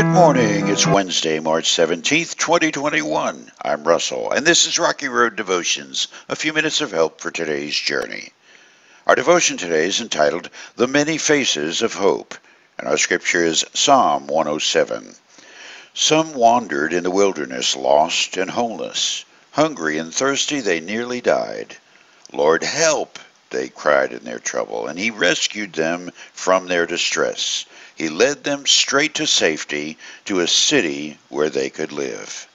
Good morning. It's Wednesday, March 17th, 2021. I'm Russell, and this is Rocky Road Devotions, a few minutes of help for today's journey. Our devotion today is entitled The Many Faces of Hope, and our scripture is Psalm 107. Some wandered in the wilderness, lost and homeless. Hungry and thirsty, they nearly died. Lord, help! They cried in their trouble, and He rescued them from their distress. He led them straight to safety, to a city where they could live.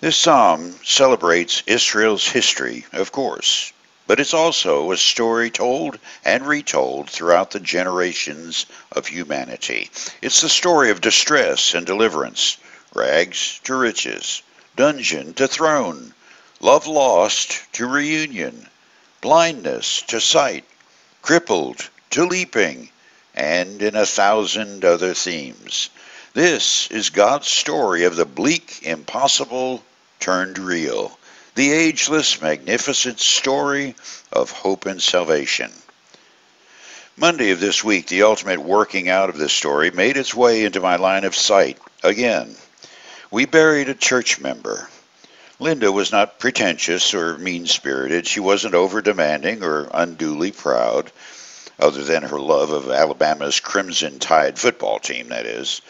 This psalm celebrates Israel's history, of course, but it's also a story told and retold throughout the generations of humanity. It's the story of distress and deliverance, rags to riches, dungeon to throne, love lost to reunion, blindness to sight, crippled to leaping, and in a thousand other themes. This is God's story of the bleak, impossible turned real, the ageless, magnificent story of hope and salvation. Monday of this week, the ultimate working out of this story made its way into my line of sight again. We buried a church member. Linda was not pretentious or mean spirited. She wasn't over demanding or unduly proud other than her love of Alabama's Crimson Tide football team, that is.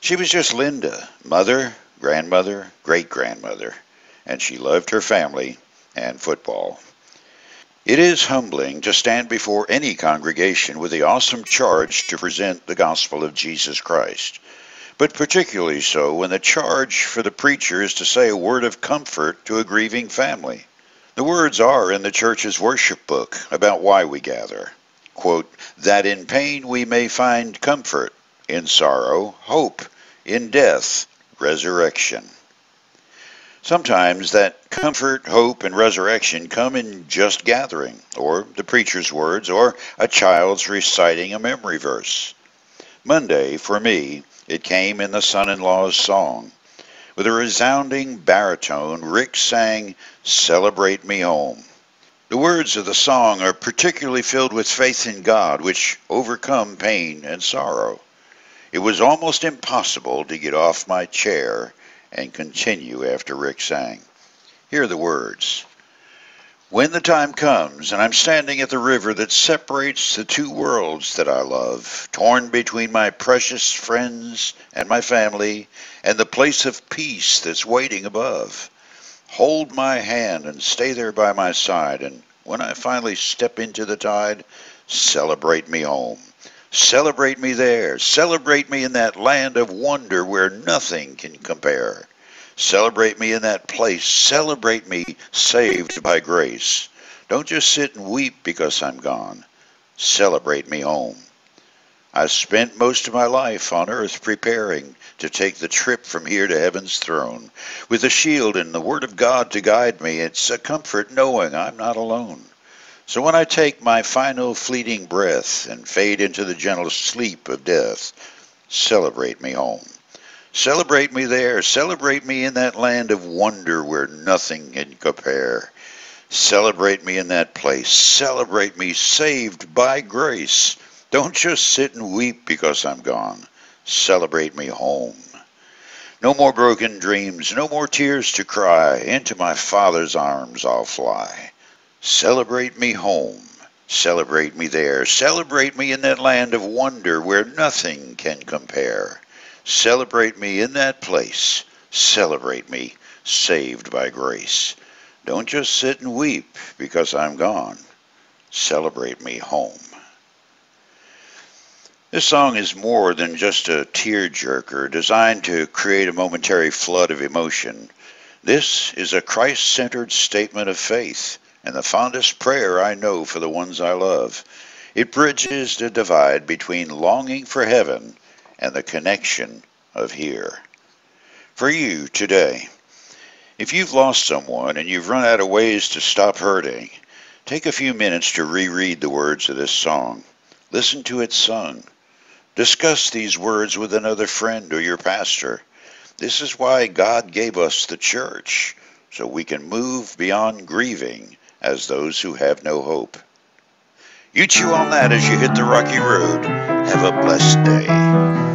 She was just Linda, mother, grandmother, great grandmother, and she loved her family and football. It is humbling to stand before any congregation with the awesome charge to present the gospel of Jesus Christ, but particularly so when the charge for the preacher is to say a word of comfort to a grieving family. The words are in the church's worship book about why we gather quote, that in pain we may find comfort, in sorrow, hope, in death, resurrection. Sometimes that comfort, hope, and resurrection come in just gathering, or the preacher's words, or a child's reciting a memory verse. Monday, for me, it came in the son in law's song. With a resounding baritone, Rick sang, Celebrate Me Home. The words of the song are particularly filled with faith in God, which overcome pain and sorrow. It was almost impossible to get off my chair and continue after Rick sang. Here are the words. When the time comes and I'm standing at the river that separates the two worlds that I love, torn between my precious friends and my family and the place of peace that's waiting above, hold my hand and stay there by my side. And when I finally step into the tide, celebrate me home. Celebrate me there. Celebrate me in that land of wonder where nothing can compare. Celebrate me in that place. Celebrate me saved by grace. Don't just sit and weep because I'm gone. Celebrate me home. I spent most of my life on earth preparing to take the trip from here to heaven's throne. With the shield and the word of God to guide me, it's a comfort knowing I'm not alone. So when I take my final fleeting breath and fade into the gentle sleep of death, celebrate me home. Celebrate me there. Celebrate me in that land of wonder where nothing can compare. Celebrate me in that place. Celebrate me saved by grace. Don't just sit and weep because I'm gone. Celebrate me home. No more broken dreams, no more tears to cry. Into my Father's arms I'll fly. Celebrate me home. Celebrate me there. Celebrate me in that land of wonder where nothing can compare. Celebrate me in that place. Celebrate me saved by grace. Don't just sit and weep because I'm gone. Celebrate me home. This song is more than just a tearjerker designed to create a momentary flood of emotion. This is a Christ centered statement of faith and the fondest prayer I know for the ones I love. It bridges the divide between longing for heaven and the connection of here. For you today, if you've lost someone and you've run out of ways to stop hurting, take a few minutes to reread the words of this song. Listen to it sung. Discuss these words with another friend or your pastor. This is why God gave us the church, so we can move beyond grieving as those who have no hope. You chew on that as you hit the rocky road. Have a blessed day.